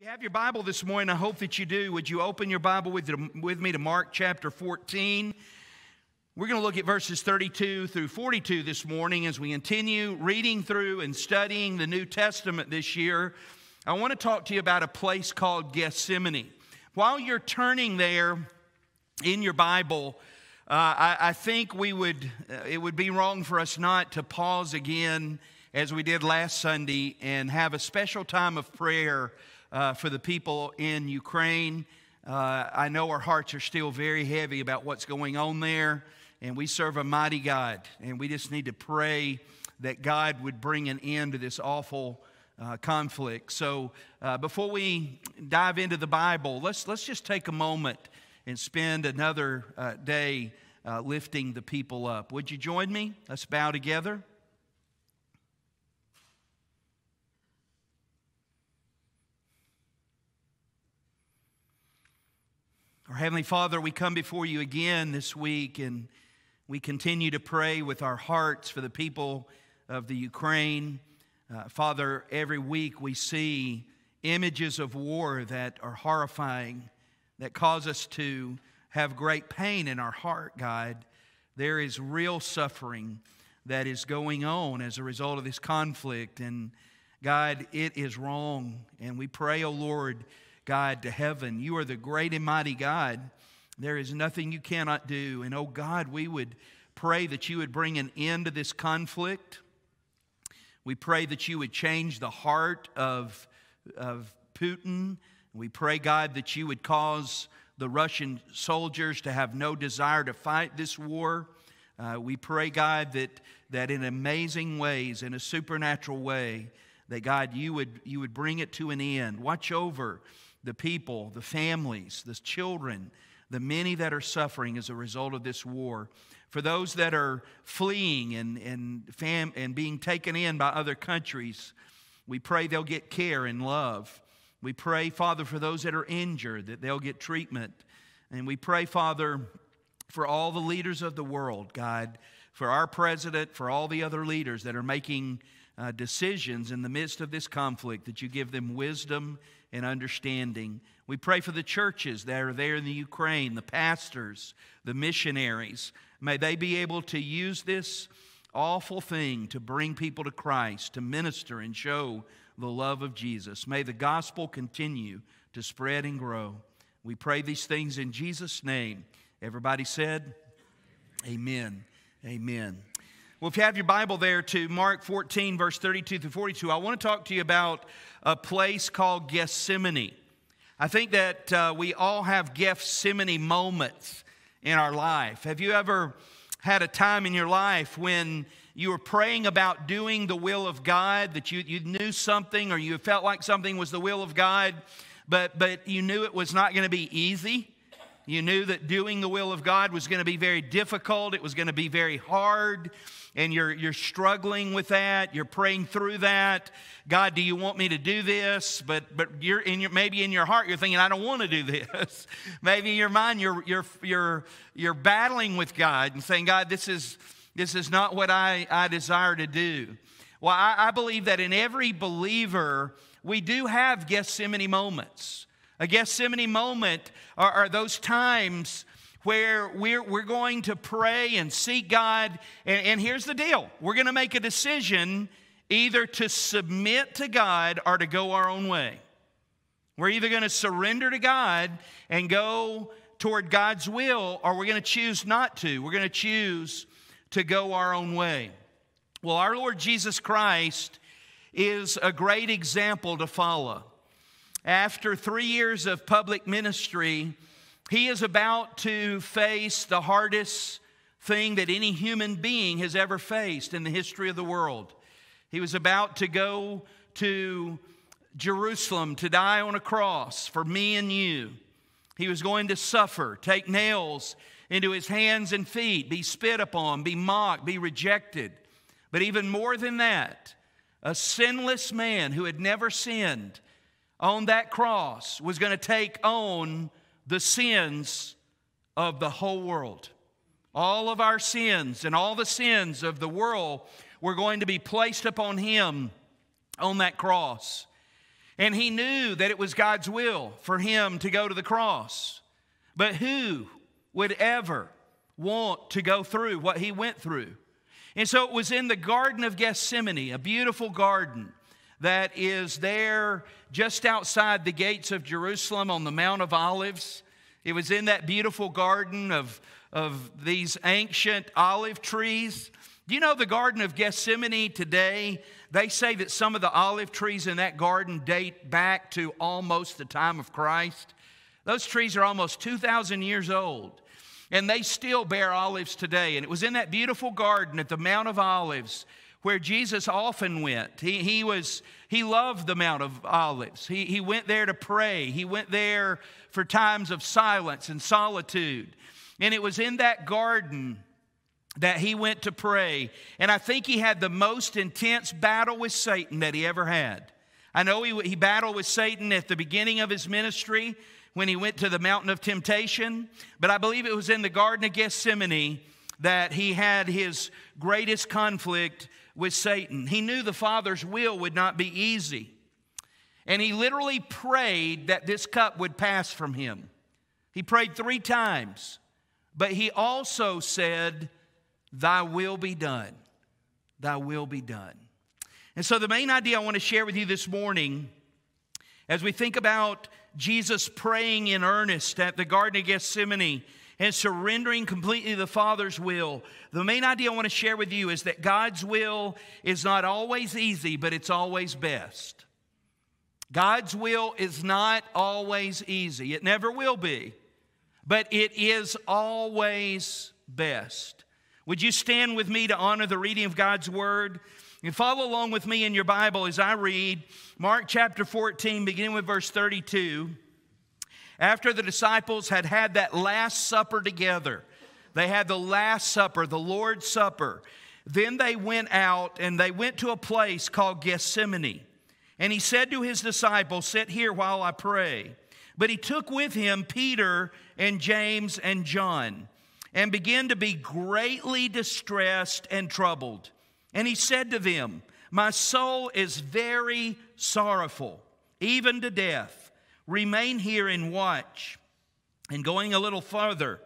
you have your Bible this morning, I hope that you do. Would you open your Bible with, with me to Mark chapter 14? We're going to look at verses 32 through 42 this morning as we continue reading through and studying the New Testament this year. I want to talk to you about a place called Gethsemane. While you're turning there in your Bible, uh, I, I, think we would, uh, it would be wrong for us not to pause again as we did last Sunday and have a special time of prayer uh, for the people in Ukraine. Uh, I know our hearts are still very heavy about what's going on there, and we serve a mighty God, and we just need to pray that God would bring an end to this awful uh, conflict. So, uh, before we dive into the Bible, let's let's just take a moment and spend another uh, day uh, lifting the people up. Would you join me? Let's bow together. Our Heavenly Father, we come before you again this week and we continue to pray with our hearts for the people of the Ukraine. Uh, Father, every week we see images of war that are horrifying, that cause us to have great pain in our heart, God. There is real suffering that is going on as a result of this conflict. And God, it is wrong. And we pray, oh Lord, God to heaven. You are the great and mighty God. There is nothing you cannot do. And oh God, we would pray that you would bring an end to this conflict. We pray that you would change the heart of, of Putin. We pray, God, that you would cause the Russian soldiers to have no desire to fight this war. Uh, we pray, God, that, that in amazing ways, in a supernatural way, that God, you would, you would bring it to an end. Watch over the people, the families, the children, the many that are suffering as a result of this war. For those that are fleeing and, and, fam- and being taken in by other countries, we pray they'll get care and love. We pray, Father, for those that are injured, that they'll get treatment. And we pray, Father, for all the leaders of the world, God, for our president, for all the other leaders that are making uh, decisions in the midst of this conflict, that you give them wisdom and understanding. We pray for the churches that are there in the Ukraine, the pastors, the missionaries. May they be able to use this awful thing to bring people to Christ, to minister and show the love of Jesus. May the gospel continue to spread and grow. We pray these things in Jesus' name. Everybody said, Amen. Amen. Well, if you have your Bible there to Mark 14, verse 32 through 42, I want to talk to you about a place called Gethsemane. I think that uh, we all have Gethsemane moments in our life. Have you ever had a time in your life when you were praying about doing the will of God, that you, you knew something or you felt like something was the will of God, but, but you knew it was not going to be easy? You knew that doing the will of God was going to be very difficult, it was going to be very hard, and you're, you're struggling with that. You're praying through that. God, do you want me to do this? But, but you're in your, maybe in your heart, you're thinking, I don't want to do this. maybe in your mind, you're, you're, you're, you're battling with God and saying, God, this is, this is not what I, I desire to do. Well, I, I believe that in every believer, we do have Gethsemane moments. A Gethsemane moment are, are those times where we're, we're going to pray and seek God. And, and here's the deal we're going to make a decision either to submit to God or to go our own way. We're either going to surrender to God and go toward God's will, or we're going to choose not to. We're going to choose to go our own way. Well, our Lord Jesus Christ is a great example to follow after three years of public ministry, he is about to face the hardest thing that any human being has ever faced in the history of the world. He was about to go to Jerusalem to die on a cross for me and you. He was going to suffer, take nails into his hands and feet, be spit upon, be mocked, be rejected. But even more than that, a sinless man who had never sinned on that cross was going to take on the sins of the whole world. All of our sins and all the sins of the world were going to be placed upon him on that cross. And he knew that it was God's will for him to go to the cross. But who would ever want to go through what he went through? And so it was in the Garden of Gethsemane, a beautiful garden that is there just outside the gates of Jerusalem on the Mount of Olives. It was in that beautiful garden of, of these ancient olive trees. Do you know the Garden of Gethsemane today? They say that some of the olive trees in that garden date back to almost the time of Christ. Those trees are almost 2,000 years old, and they still bear olives today. And it was in that beautiful garden at the Mount of Olives where Jesus often went. He, he, was, he loved the Mount of Olives. He, he went there to pray, he went there for times of silence and solitude. And it was in that garden that he went to pray. And I think he had the most intense battle with Satan that he ever had. I know he, he battled with Satan at the beginning of his ministry when he went to the mountain of temptation, but I believe it was in the Garden of Gethsemane that he had his greatest conflict with Satan. He knew the Father's will would not be easy. And he literally prayed that this cup would pass from him. He prayed three times, but he also said, Thy will be done. Thy will be done. And so, the main idea I want to share with you this morning, as we think about Jesus praying in earnest at the Garden of Gethsemane and surrendering completely to the Father's will, the main idea I want to share with you is that God's will is not always easy, but it's always best. God's will is not always easy, it never will be, but it is always best. Would you stand with me to honor the reading of God's word? And follow along with me in your Bible as I read Mark chapter 14, beginning with verse 32. After the disciples had had that Last Supper together, they had the Last Supper, the Lord's Supper. Then they went out and they went to a place called Gethsemane. And he said to his disciples, Sit here while I pray. But he took with him Peter and James and John and began to be greatly distressed and troubled. And he said to them, My soul is very sorrowful, even to death. Remain here and watch. And going a little farther,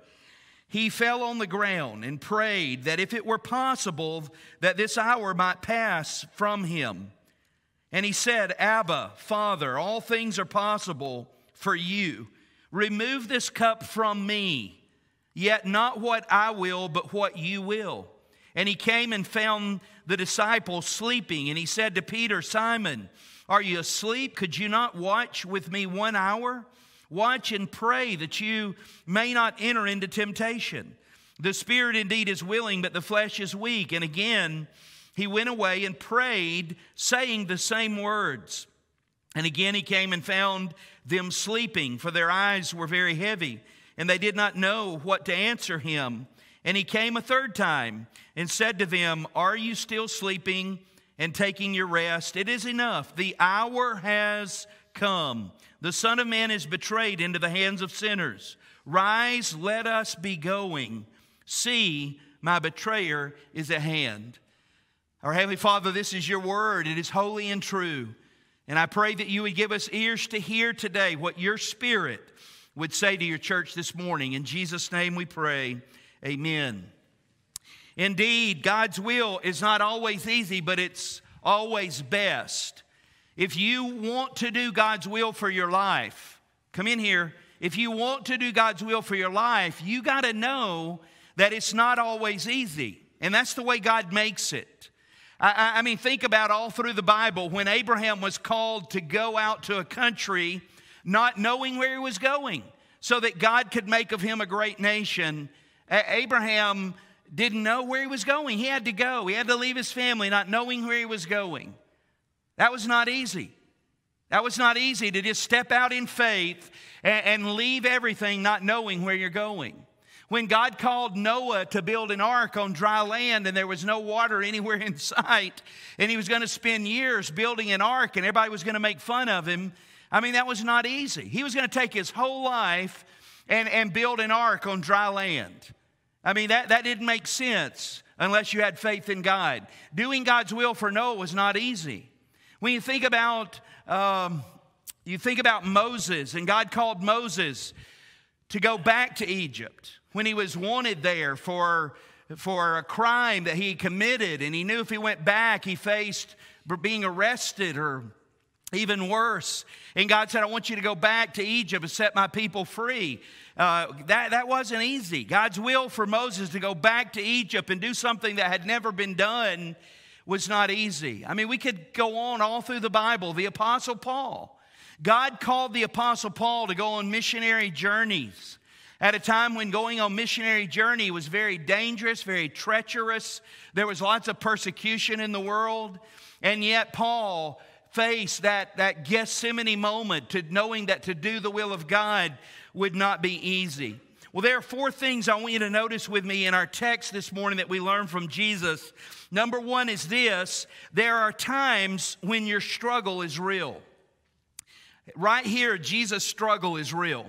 he fell on the ground and prayed that if it were possible that this hour might pass from him. And he said, Abba, Father, all things are possible for you. Remove this cup from me, yet not what I will, but what you will. And he came and found the disciples sleeping, and he said to Peter, Simon, are you asleep? Could you not watch with me one hour? Watch and pray that you may not enter into temptation. The spirit indeed is willing, but the flesh is weak. And again, he went away and prayed, saying the same words. And again, he came and found them sleeping, for their eyes were very heavy, and they did not know what to answer him. And he came a third time and said to them, Are you still sleeping? And taking your rest. It is enough. The hour has come. The Son of Man is betrayed into the hands of sinners. Rise, let us be going. See, my betrayer is at hand. Our Heavenly Father, this is your word. It is holy and true. And I pray that you would give us ears to hear today what your Spirit would say to your church this morning. In Jesus' name we pray. Amen. Indeed, God's will is not always easy, but it's always best. If you want to do God's will for your life, come in here. If you want to do God's will for your life, you got to know that it's not always easy. And that's the way God makes it. I, I, mean, think about all through the Bible when Abraham was called to go out to a country not knowing where he was going so that God could make of him a great nation. Abraham didn't know where he was going. He had to go. He had to leave his family not knowing where he was going. That was not easy. That was not easy to just step out in faith and, and leave everything not knowing where you're going. When God called Noah to build an ark on dry land and there was no water anywhere in sight, and he was going to spend years building an ark and everybody was going to make fun of him, I mean, that was not easy. He was going to take his whole life and, and build an ark on dry land. I mean, that, that didn't make sense unless you had faith in God. Doing God's will for Noah was not easy. When you think about um, You think about Moses, and God called Moses to go back to Egypt when he was wanted there for, for a crime that he committed, and he knew if he went back, he faced being arrested or even worse. And God said, I want you to go back to Egypt and set my people free. Uh, that, that wasn't easy. God's will for Moses to go back to Egypt and do something that had never been done was not easy. I mean, we could go on all through the Bible. The Apostle Paul. God called the Apostle Paul to go on missionary journeys at a time when going on missionary journey was very dangerous, very treacherous. There was lots of persecution in the world. And yet, Paul faced that, that Gethsemane moment to knowing that to do the will of God would not be easy. Well, there are four things I want you to notice with me in our text this morning that we learn from Jesus. Number one is this there are times when your struggle is real. Right here, Jesus' struggle is real.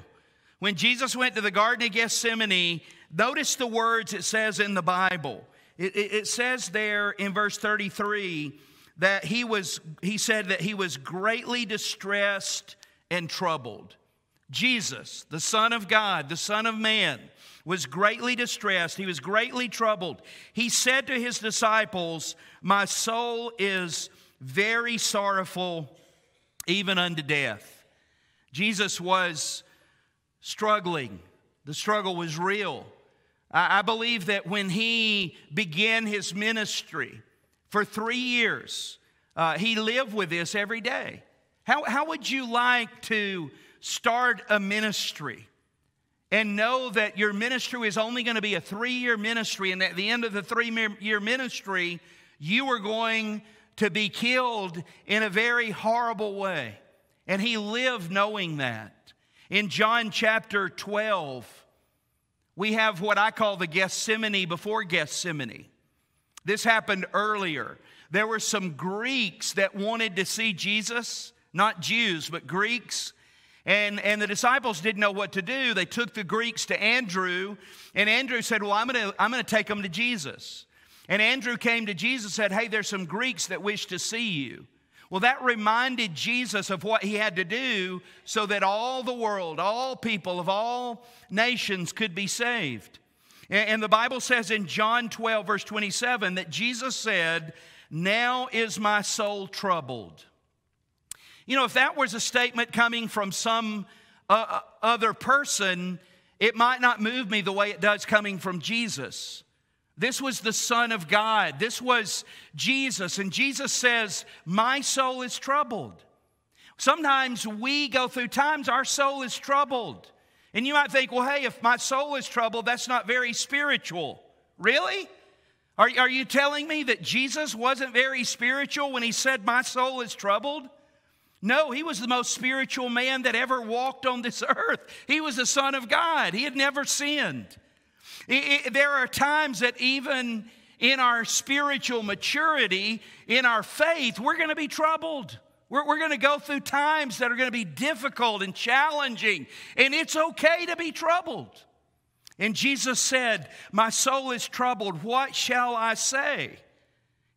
When Jesus went to the Garden of Gethsemane, notice the words it says in the Bible. It, it, it says there in verse 33 that he was, he said that he was greatly distressed and troubled. Jesus, the Son of God, the Son of Man, was greatly distressed. He was greatly troubled. He said to his disciples, My soul is very sorrowful, even unto death. Jesus was struggling, the struggle was real. I believe that when he began his ministry for three years, uh, he lived with this every day. How, how would you like to start a ministry and know that your ministry is only going to be a three year ministry, and at the end of the three year ministry, you are going to be killed in a very horrible way. And he lived knowing that. In John chapter 12, we have what I call the Gethsemane before Gethsemane. This happened earlier. There were some Greeks that wanted to see Jesus, not Jews, but Greeks and, and the disciples didn't know what to do. They took the Greeks to Andrew, and Andrew said, Well, I'm to I'm to take them to Jesus. And Andrew came to Jesus and said, Hey, there's some Greeks that wish to see you. Well, that reminded Jesus of what he had to do so that all the world, all people of all nations could be saved. And the Bible says in John 12, verse 27, that Jesus said, Now is my soul troubled. You know, if that was a statement coming from some uh, uh, other person, it might not move me the way it does coming from Jesus. This was the Son of God. This was Jesus. And Jesus says, My soul is troubled. Sometimes we go through times our soul is troubled. And you might think, well, hey, if my soul is troubled, that's not very spiritual. Really? Are, are you telling me that Jesus wasn't very spiritual when he said, My soul is troubled? No, he was the most spiritual man that ever walked on this earth. He was the Son of God, he had never sinned. It, it, there are times that even in our spiritual maturity, in our faith, we're going to be troubled. We're, we're going to go through times that are going to be difficult and challenging, and it's okay to be troubled. And Jesus said, My soul is troubled. What shall I say?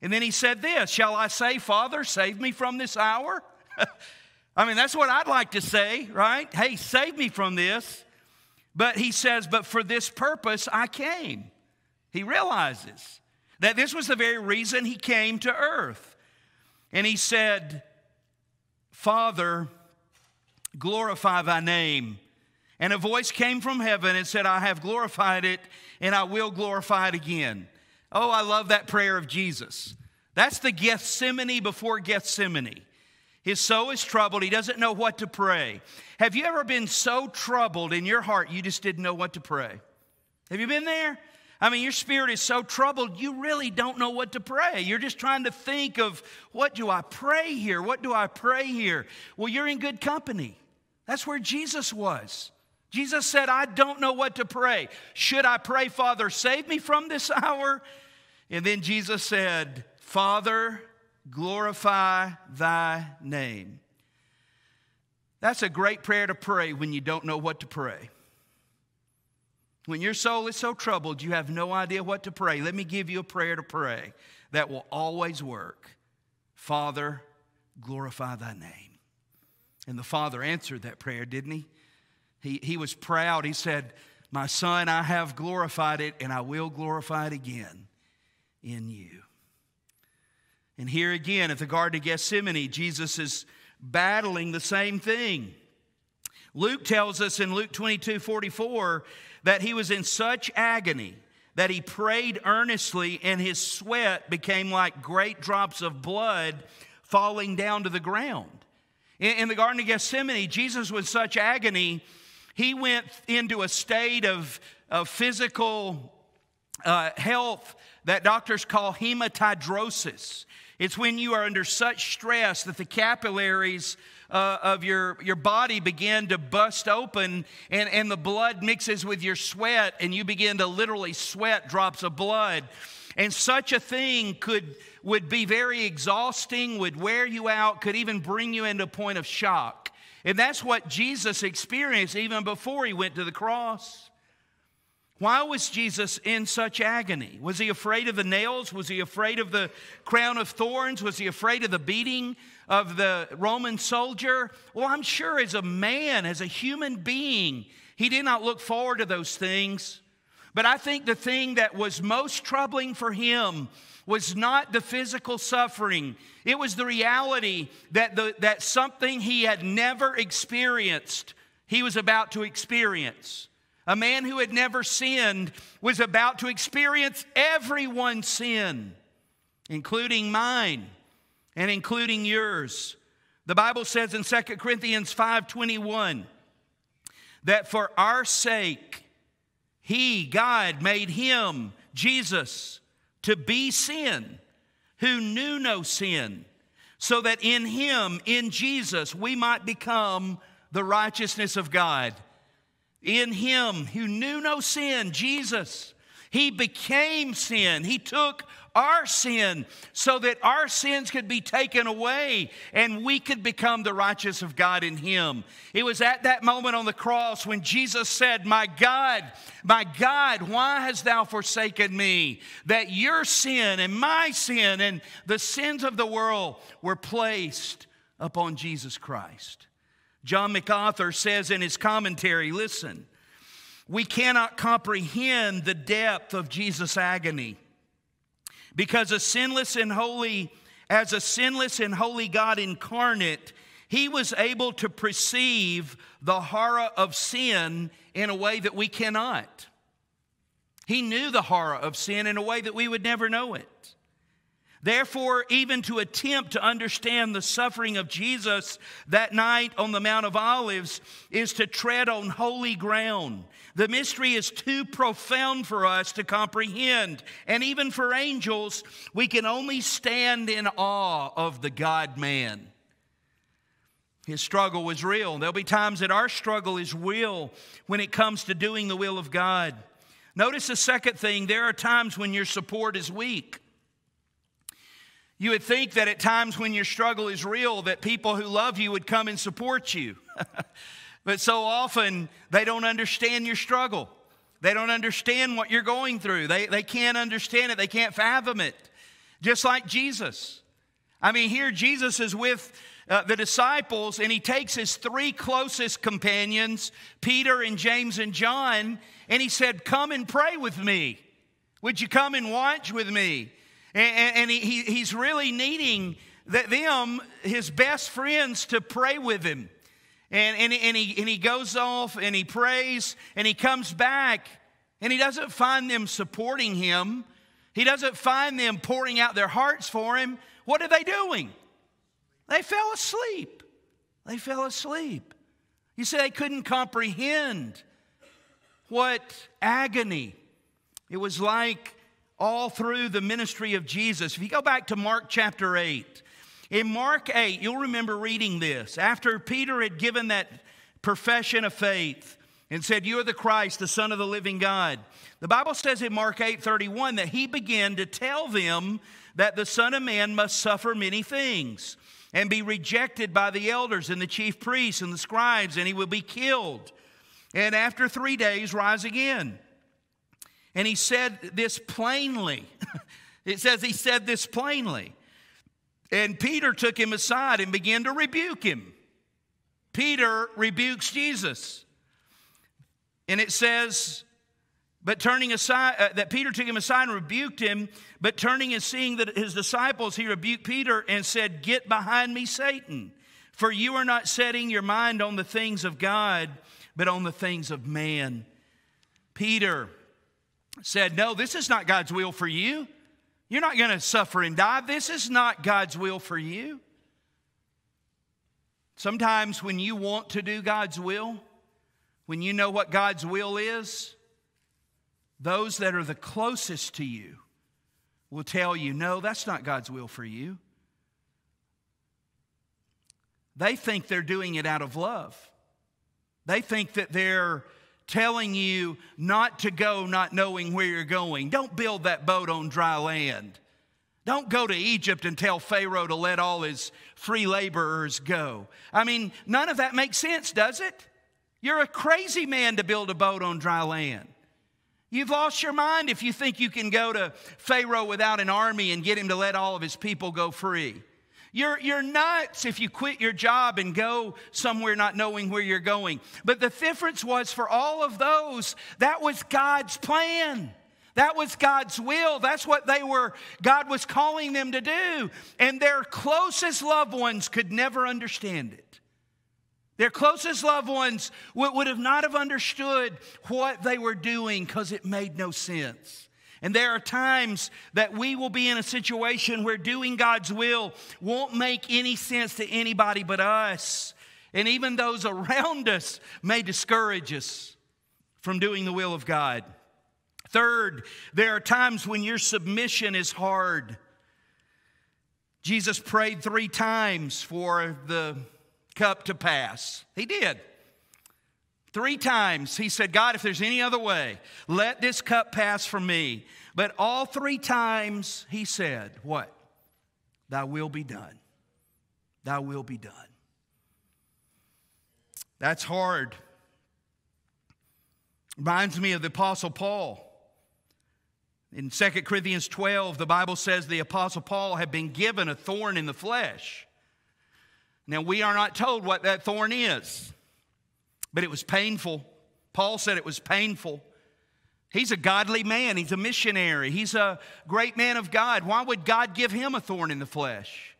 And then he said this Shall I say, Father, save me from this hour? I mean, that's what I'd like to say, right? Hey, save me from this. But he says, But for this purpose I came. He realizes that this was the very reason he came to earth. And he said, Father, glorify thy name. And a voice came from heaven and said, I have glorified it and I will glorify it again. Oh, I love that prayer of Jesus. That's the Gethsemane before Gethsemane. His soul is troubled. He doesn't know what to pray. Have you ever been so troubled in your heart you just didn't know what to pray? Have you been there? I mean, your spirit is so troubled, you really don't know what to pray. You're just trying to think of what do I pray here? What do I pray here? Well, you're in good company. That's where Jesus was. Jesus said, I don't know what to pray. Should I pray, Father, save me from this hour? And then Jesus said, Father, glorify thy name. That's a great prayer to pray when you don't know what to pray. When your soul is so troubled, you have no idea what to pray. Let me give you a prayer to pray that will always work. Father, glorify thy name. And the Father answered that prayer, didn't he? He, he was proud. He said, My son, I have glorified it, and I will glorify it again in you. And here again at the Garden of Gethsemane, Jesus is battling the same thing. Luke tells us in Luke 22 44 that he was in such agony that he prayed earnestly, and his sweat became like great drops of blood falling down to the ground. In, the Garden of Gethsemane, Jesus was such agony, he went into a state of, of physical uh, health that doctors call hematidrosis. It's when you are under such stress that the capillaries uh, of your, your body begin to bust open and, and the blood mixes with your sweat and you begin to literally sweat drops of blood. And such a thing could, would be very exhausting, would wear you out, could even bring you into a point of shock. And that's what Jesus experienced even before he went to the cross. Why was Jesus in such agony? Was he afraid of the nails? Was he afraid of the crown of thorns? Was he afraid of the beating of the Roman soldier? Well, I'm sure as a man, as a human being, he did not look forward to those things. But I think the thing that was most troubling for him was not the physical suffering. It was the reality that, the, that something he had never experienced, he was about to experience. A man who had never sinned was about to experience everyone's sin, including mine and including yours. The Bible says in 2 Corinthians 5:21 that for our sake he God made him Jesus to be sin who knew no sin so that in him in Jesus we might become the righteousness of God in him who knew no sin, Jesus. He became sin. He took our sin so that our sins could be taken away and we could become the righteous of God in Him. It was at that moment on the cross when Jesus said, My God, my God, why hast thou forsaken me? That your sin and my sin and the sins of the world were placed upon Jesus Christ. John MacArthur says in his commentary listen, we cannot comprehend the depth of Jesus' agony because a sinless and holy, as a sinless and holy God incarnate, he was able to perceive the horror of sin in a way that we cannot. He knew the horror of sin in a way that we would never know it. Therefore, even to attempt to understand the suffering of Jesus that night on the Mount of Olives is to tread on holy ground. The mystery is too profound for us to comprehend. And even for angels, we can only stand in awe of the God man. His struggle was real. There'll be times that our struggle is real when it comes to doing the will of God. Notice the second thing there are times when your support is weak. You would think that at times when your struggle is real, that people who love you would come and support you. but so often they don't understand your struggle. They don't understand what you're going through. They, they can't understand it, they can't fathom it. Just like Jesus. I mean, here Jesus is with uh, the disciples and he takes his three closest companions, Peter and James and John, and he said, Come and pray with me. Would you come and watch with me? And, and he, he's really needing them, his best friends, to pray with him. And, and, and, he, and he goes off and he prays and he comes back and he doesn't find them supporting him. He doesn't find them pouring out their hearts for him. What are they doing? They fell asleep. They fell asleep. You say they couldn't comprehend what agony it was like all through the ministry of Jesus. If you go back to Mark chapter 8, in Mark 8, you'll remember reading this. After Peter had given that profession of faith and said, You are the Christ, the Son of the living God, the Bible says in Mark 8 31 that he began to tell them that the Son of Man must suffer many things and be rejected by the elders and the chief priests and the scribes, and he will be killed. And after three days, rise again. And he said this plainly. it says he said this plainly. And Peter took him aside and began to rebuke him. Peter rebukes Jesus. And it says, but turning aside, uh, that Peter took him aside and rebuked him. But turning and seeing that his disciples, he rebuked Peter and said, Get behind me, Satan, for you are not setting your mind on the things of God, but on the things of man. Peter said, No, this is not God's will for you. You're not going to suffer and die. This is not God's will for you. Sometimes when you want to do God's will, when you know what God's will is, those that are the closest to you will tell you, no, that's not God's will for you. They think they're doing it out of love. They think that they're telling you not to go not knowing where you're going. Don't build that boat on dry land. Don't go to Egypt and tell Pharaoh to let all his free laborers go. I mean, none of that makes sense, does it? You're a crazy man to build a boat on dry land. You've lost your mind if you think you can go to Pharaoh without an army and get him to let all of his people go free. You're, you're nuts if you quit your job and go somewhere not knowing where you're going. But the difference was for all of those, that was God's plan. That was God's will. That's what they were, God was calling them to do. And their closest loved ones could never understand it. Their closest loved ones would would have not have understood what they were doing because it made no sense. And there are times that we will be in a situation where doing God's will won't make any sense to anybody but us. And even those around us may discourage us from doing the will of God. Third, there are times when your submission is hard. Jesus prayed three times for the cup to pass. He did. Three times he said, God, if there's any other way, let this cup pass from me. But all three times he said, What? Thy will be done. Thy will be done. That's hard. Reminds me of the Apostle Paul. In 2 Corinthians 12, the Bible says the Apostle Paul had been given a thorn in the flesh. Now, we are not told what that thorn is, but it was painful. Paul said it was painful. He's a godly man, he's a missionary, he's a great man of God. Why would God give him a thorn in the flesh?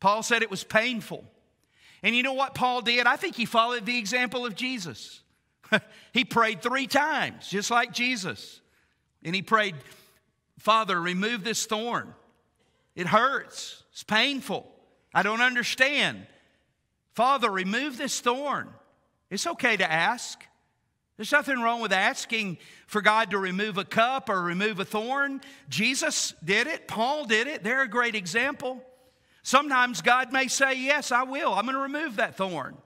Paul said it was painful. And you know what Paul did? I think he followed the example of Jesus. he prayed three times, just like Jesus. And he prayed, Father, remove this thorn. It hurts, it's painful. I don't understand. Father, remove this thorn. It's okay to ask. There's nothing wrong with asking for God to remove a cup or remove a thorn. Jesus did it, Paul did it. They're a great example. Sometimes God may say, Yes, I will. I'm going to remove that thorn.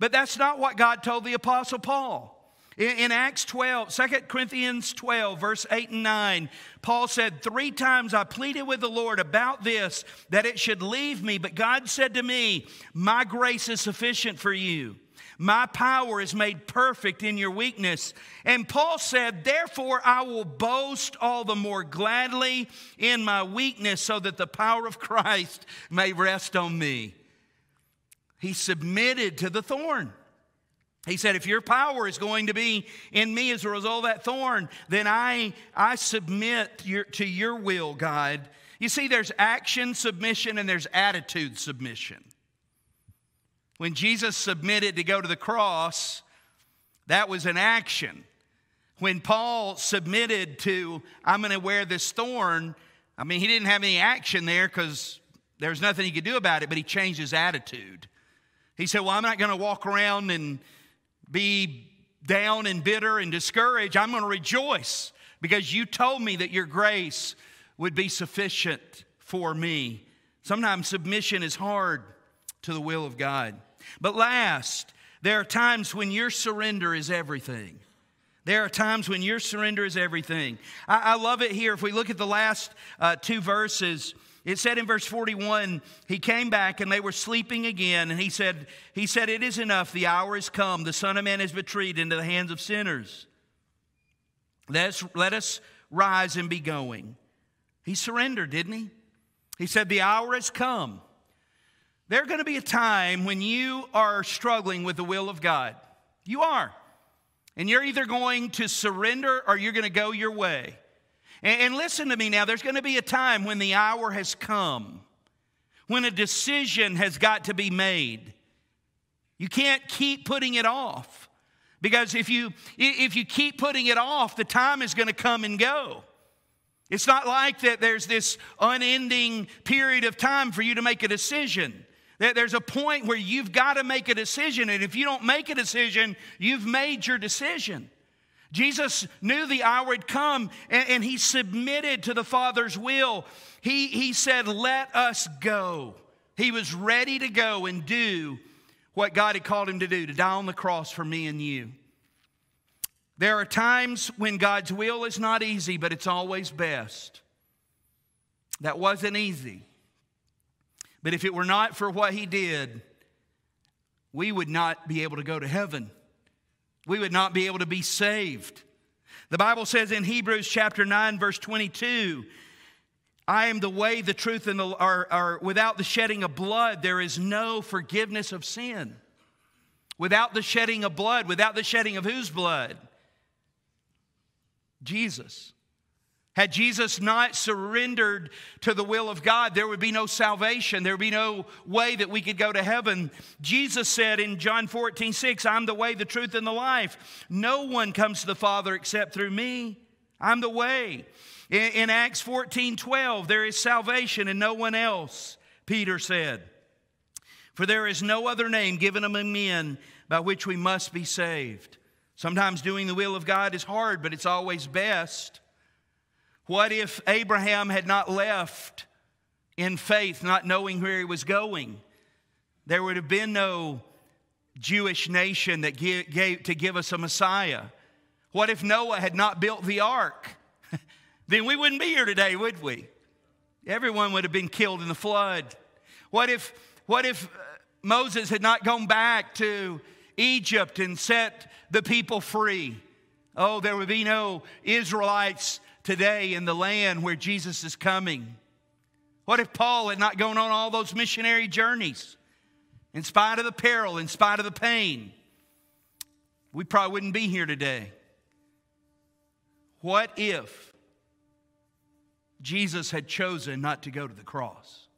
But that's not what God told the Apostle Paul. In, Acts 12, 2 Corinthians 12, verse 8 and 9, Paul said, Three times I pleaded with the Lord about this, that it should leave me. But God said to me, My grace is sufficient for you. My power is made perfect in your weakness. And Paul said, Therefore, I will boast all the more gladly in my weakness, so that the power of Christ may rest on me. He submitted to the thorn. He said, If your power is going to be in me as a result of that thorn, then I, I submit your, to your will, God. You see, there's action submission and there's attitude submission. When Jesus submitted to go to the cross, that was an action. When Paul submitted to, I'm going to wear this thorn, I mean, he didn't have any action there because there was nothing he could do about it, but he changed his attitude. He said, Well, I'm not going to walk around and be down and bitter and discouraged, I'm going to rejoice because you told me that your grace would be sufficient for me. Sometimes submission is hard to the will of God. But last, there are times when your surrender is everything. There are times when your surrender is everything. I, I love it here. If we look at the last uh, two verses, it said in verse 41, he came back and they were sleeping again. And he said, he said, It is enough. The hour has come. The Son of Man is betrayed into the hands of sinners. Let us, let us rise and be going. He surrendered, didn't he? He said, The hour has come. There's going to be a time when you are struggling with the will of God. You are. And you're either going to surrender or you're going to go your way. And, and listen to me now, there's going to be a time when the hour has come, when a decision has got to be made. You can't keep putting it off. Because if you, if you keep putting it off, the time is going to come and go. It's not like that there's this unending period of time for you to make a decision. There's a point where you've got to make a decision, and if you don't make a decision, you've made your decision. Jesus knew the hour had come and, and, he submitted to the Father's will. He, he said, Let us go. He was ready to go and do what God had called him to do, to die on the cross for me and you. There are times when God's will is not easy, but it's always best. That wasn't easy. But if it were not for what he did, we would not be able to go to heaven. We would not be able to be saved. The Bible says in Hebrews chapter 9, verse 22, I am the way, the truth, and the, or, or without the shedding of blood, there is no forgiveness of sin. Without the shedding of blood, without the shedding of whose blood? Jesus. Had Jesus not surrendered to the will of God, there would be no salvation. There would be no way that we could go to heaven. Jesus said in John 14, 6, I'm the way, the truth, and the life. No one comes to the Father except through me. I'm the way. In, in Acts 14, 12, there is salvation and no one else, Peter said. For there is no other name given among men by which we must be saved. Sometimes doing the will of God is hard, but it's always best. What if Abraham had not left in faith, not knowing where he was going? There would have been no Jewish nation that gave, gave, to give us a Messiah. What if Noah had not built the ark? then we wouldn't be here today, would we? Everyone would have been killed in the flood. What if, what if uh, Moses had not gone back to Egypt and set the people free? Oh, there would be no Israelites today in the land where Jesus is coming? What if Paul had not gone on all those missionary journeys? In spite of the peril, in spite of the pain, we probably wouldn't be here today. What if Jesus had chosen not to go to the cross?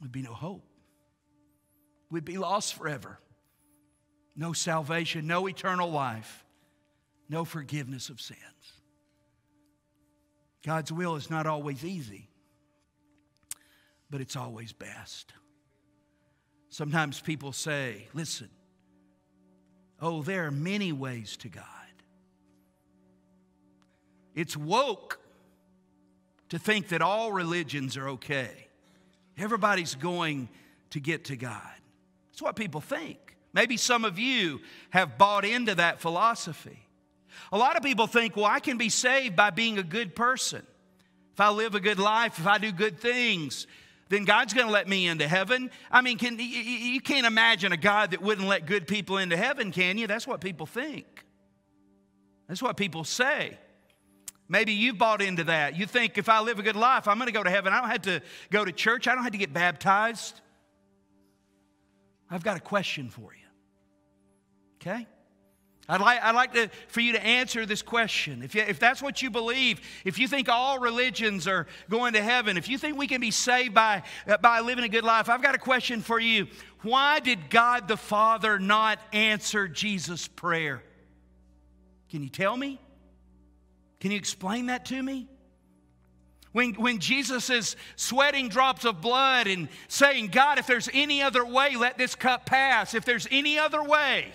There'd be no hope. We'd be lost forever. No salvation, no eternal life no forgiveness of sins. God's will is not always easy, but it's always best. Sometimes people say, listen, oh, there are many ways to God. It's woke to think that all religions are okay. Everybody's going to get to God. That's what people think. Maybe some of you have bought into that philosophy. A lot of people think, well, I can be saved by being a good person. If I live a good life, if I do good things, then God's going to let me into heaven. I mean, can, you can't imagine a God that wouldn't let good people into heaven, can you? That's what people think. That's what people say. Maybe you've bought into that. You think if I live a good life, I'm going to go to heaven. I don't have to go to church, I don't have to get baptized. I've got a question for you. Okay? I'd like, I'd like to, for you to answer this question. If, you, if that's what you believe, if you think all religions are going to heaven, if you think we can be saved by, uh, by living a good life, I've got a question for you. Why did God the Father not answer Jesus' prayer? Can you tell me? Can you explain that to me? When, when Jesus is sweating drops of blood and saying, God, if there's any other way, let this cup pass. If there's any other way,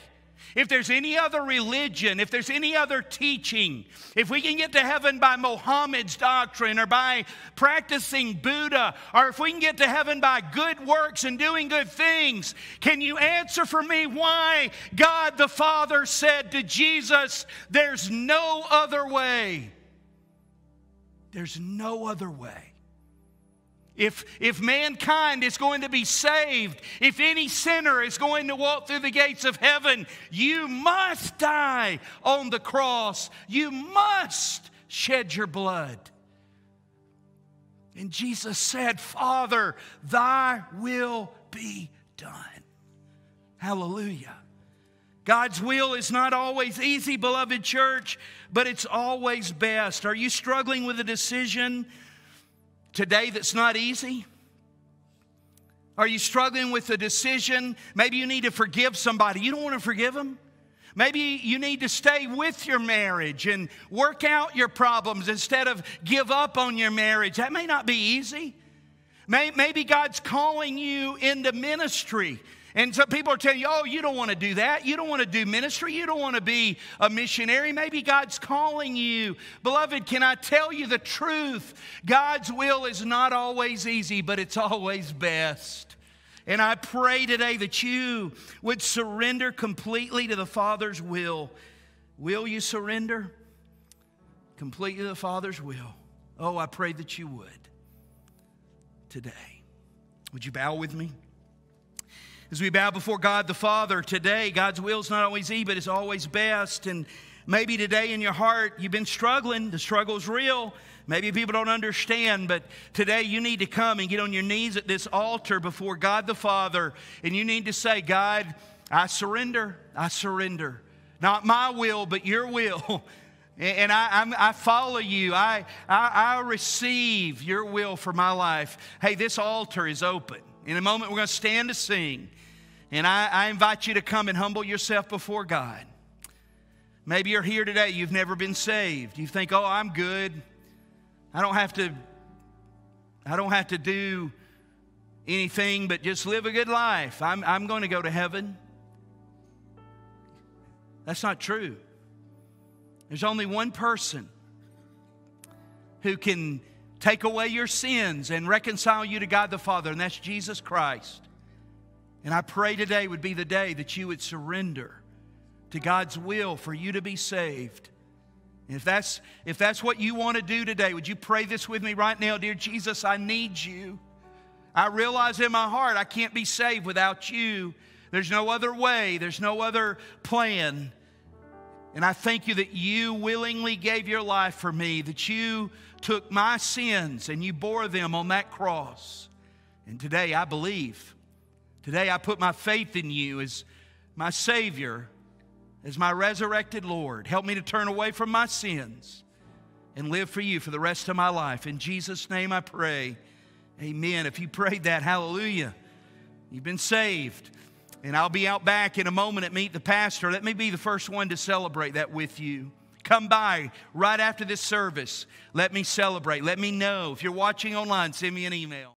if there's any other religion, if there's any other teaching, if we can get to heaven by Mohammed's doctrine or by practicing Buddha, or if we can get to heaven by good works and doing good things, can you answer for me why God the Father said to Jesus, There's no other way? There's no other way. If, if mankind is going to be saved, if any sinner is going to walk through the gates of heaven, you must die on the cross. You must shed your blood. And Jesus said, Father, thy will be done. Hallelujah. God's will is not always easy, beloved church, but it's always best. Are you struggling with a decision today that's not easy? Are you struggling with a decision? Maybe you need to forgive somebody. You don't want to forgive them? Maybe you need to stay with your marriage and work out your problems instead of give up on your marriage. That may not be easy. Maybe God's calling you into ministry. And some people are telling you, oh, you don't want to do that. You don't want to do ministry. You don't want to be a missionary. Maybe God's calling you. Beloved, can I tell you the truth? God's will is not always easy, but it's always best. And I pray today that you would surrender completely to the Father's will. Will you surrender completely to the Father's will? Oh, I pray that you would today. Would you bow with me? As we bow before God the Father today, God's will is not always easy, but it's always best. And maybe today in your heart, you've been struggling. The struggle is real. Maybe people don't understand, but today you need to come and get on your knees at this altar before God the Father, and you need to say, God, I surrender. I surrender. Not my will, but your will. And I, I, follow you. I, I, I receive your will for my life. Hey, this altar is open. In a moment, we're going to stand to sing. And I, I invite you to come and humble yourself before God. Maybe you're here today, you've never been saved. You think, oh, I'm good. I don't have to, I don't have to do anything but just live a good life. I'm, I'm going to go to heaven. That's not true. There's only one person who can take away your sins and reconcile you to God the Father, and that's Jesus Christ. And I pray today would be the day that you would surrender to God's will for you to be saved. If that's, if that's what you want to do today, would you pray this with me right now? Dear Jesus, I need you. I realize in my heart I can't be saved without you. There's no other way, there's no other plan. And I thank you that you willingly gave your life for me, that you took my sins and you bore them on that cross. And today I believe. Today I put my faith in you as my Savior as my resurrected Lord. Help me to turn away from my sins and live for you for the rest of my life. In Jesus' name I pray. Amen. If you prayed that, hallelujah. You've been saved. And I'll be out back in a moment at Meet the Pastor. Let me be the first one to celebrate that with you. Come by right after this service. Let me celebrate. Let me know. If you're watching online, send me an email.